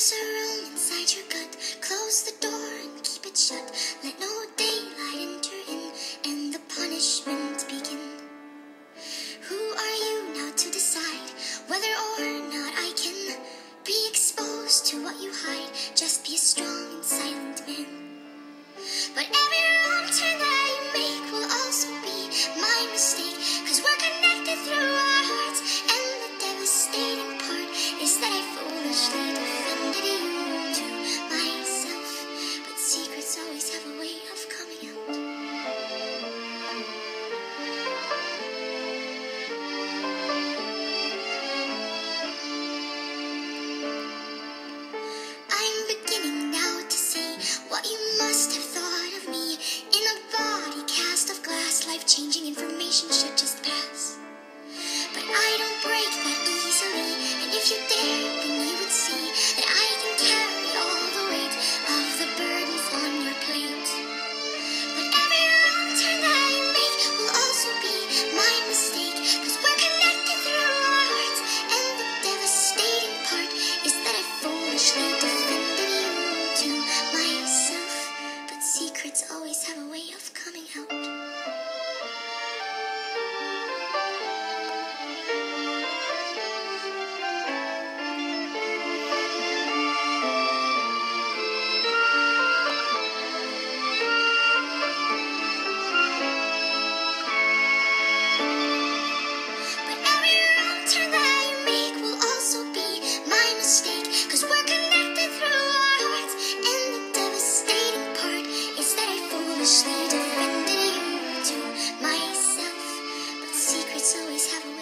inside your gut. Close the door and keep it shut. Let no daylight enter in and the punishment begin. Who are you now to decide whether or not I can be exposed to what you hide? Just be a strong and silent man. But you dared, then you would see that I can carry all the weight of the burdens on your plate. But every wrong turn you make will also be my we're connected through our hearts. And the devastating part is that I foolishly defended you to myself. But secrets always have a way of coming out. always have a